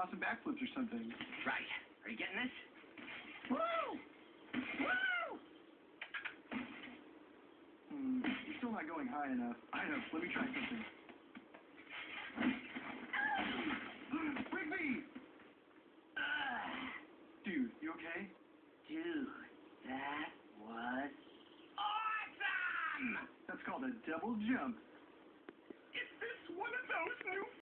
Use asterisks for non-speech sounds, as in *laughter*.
awesome backflips or something. Right. Are you getting this? Woo! Woo! Hmm, you're still not going high enough. I know. Let me try something. *gasps* Rigby! *sighs* Dude, you okay? Dude, that was awesome! That's called a double jump.